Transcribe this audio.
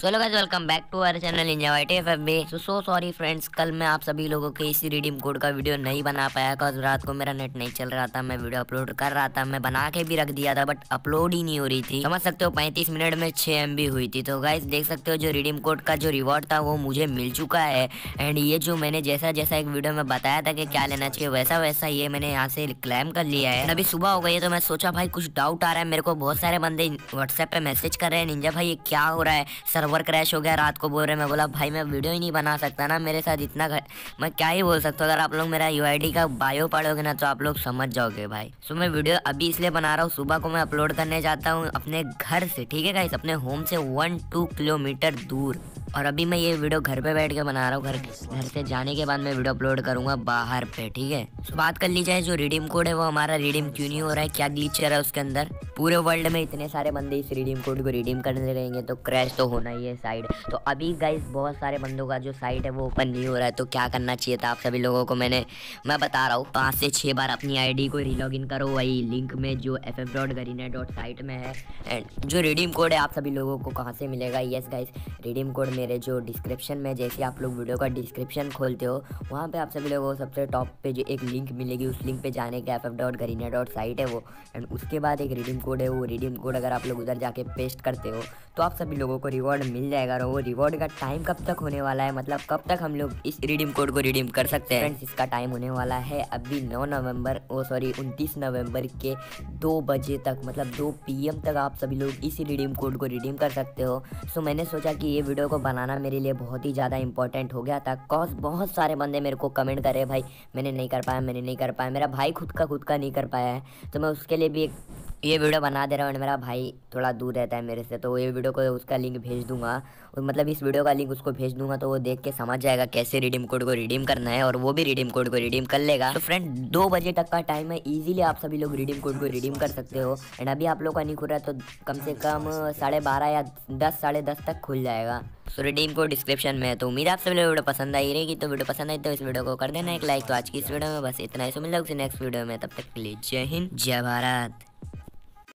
चलो guys welcome back to our channel India F so so sorry friends कल मैं आप सभी लोगों के इसी रिडीम कोड का वीडियो नहीं बना पाया कल रात को मेरा नेट नहीं चल रहा था, मैं वीडियो अपलोड कर रहा था, मैं बना के भी रख दिया था बट अपलोड ही नहीं हो रही थी। समझ सकते हो पैंतीस मिनट में छह एम हुई थी। तो गाइस देख सकते हो जो रिडीम कोड का जो रिवॉर्ड था, वो मुझे मिल चुका है। एंड ये जो मैंने जैसा जैसा एक वीडियो में बताया था कि क्या लेना चाहिए वैसा वैसा ये मैंने यहाँ से क्लेम कर लिया है। अभी सुबह हो गई है तो मैं सोचा, भाई, कुछ डाउट आ रहा है, मेरे को बहुत सारे बंदे व्हाट्सएप पे मैसेज कर रहे हैं, निंजा भाई, ये क्या हो रहा है? सर्वर क्रैश हो गया, रात को बोल रहे मैं बोला, भाई, मैं वीडियो ही नहीं बना सकता ना, मेरे साथ इतना घर मैं क्या ही बोल सकता हूँ, अगर आप लोग मेरा यूआईडी का बायो पढ़ोगे ना तो आप लोग समझ जाओगे भाई। सो मैं वीडियो अभी इसलिए बना रहा हूँ, सुबह को मैं अपलोड करने जाता हूँ अपने घर से, ठीक है अपने होम से वन टू किलोमीटर दूर। और अभी मैं ये वीडियो घर पे बैठ के बना रहा हूँ, घर घर से जाने के बाद मैं वीडियो अपलोड करूँगा बाहर पे, ठीक है? तो बात कर ली जाए, जो रिडीम कोड है वो हमारा रिडीम क्यों नहीं हो रहा है? क्या ग्लीचर है उसके अंदर? पूरे वर्ल्ड में इतने सारे बंदे इस रिडीम कोड को रिडीम करने रहेंगे तो क्रैश तो होना ही है साइड तो अभी गाइस बहुत सारे बंदों का जो साइट है वो ओपन नहीं हो रहा है तो क्या करना चाहिए था आप सभी लोगों को? मैंने मैं बता रहा हूँ, पाँच से छः बार अपनी आईडी को रीलॉग इन करो, वही लिंक में जो F F dot Garena dot site में है। एंड जो रिडीम कोड है आप सभी लोगों को कहाँ से मिलेगा? येस गाइस रिडीम कोड मेरे जो डिस्क्रिप्शन में, जैसे आप लोग वीडियो का डिस्क्रिप्शन खोलते हो, वहाँ पे आप सभी लोगों को सबसे टॉप पे जो एक लिंक मिलेगी, उस लिंक पे जाने के F F dot Garena dot site है वो। एंड उसके बाद एक रिडीम कोड है, वो रिडीम कोड अगर आप लोग उधर जाके पेस्ट करते हो तो आप सभी लोगों को रिवॉर्ड मिल जाएगा। और वो रिवॉर्ड का टाइम कब तक होने वाला है मतलब कब तक हम लोग इस रिडीम कोड को रिडीम कर सकते हैं? फ्रेंड्स इसका टाइम होने वाला है अभी नौ नवंबर, ओ सॉरी 29 नवंबर के दो बजे तक मतलब दो पीएम तक आप सभी लोग इस रिडीम कोड को रिडीम कर सकते हो। सो मैंने सोचा कि ये वीडियो को बनाना मेरे लिए बहुत ही ज़्यादा इंपॉर्टेंट हो गया था। कॉज बहुत सारे बंदे मेरे को कमेंट करे भाई, मैंने नहीं कर पाया, मैंने नहीं कर पाया, मेरा भाई खुद का खुद का नहीं कर पाया है। तो मैं उसके लिए भी एक ये वीडियो बना दे रहा हूँ, मेरा भाई थोड़ा दूर रहता है मेरे से तो ये वीडियो को उसका लिंक भेज दूँगा। और मतलब इस वीडियो का लिंक उसको भेज दूँगा तो वो देख के समझ जाएगा कैसे रिडीम कोड को रिडीम करना है, और वो भी रिडीम कोड को रिडीम कर लेगा। तो फ्रेंड दो बजे तक का टाइम है इजीली आप सभी लोग रिडीम कोड को रिडीम कर सकते हो। एंड अभी आप लोग का नहीं खुल रहा है तो कम से कम साढ़े बारह या दस, साढ़े दस तक खुल जाएगा। सो रिडीम को डिस्क्रिप्शन में है तो उम्मीद आप सभी लोग वीडियो पसंद आई रहेगी तो वीडियो पसंद आई तो इस वीडियो को कर देना एक लाइक तो आज की इस वीडियो में बस इतना ही सो मिल नेक्स्ट वीडियो में, तब तक के लिए जय हिंद, जय भारत।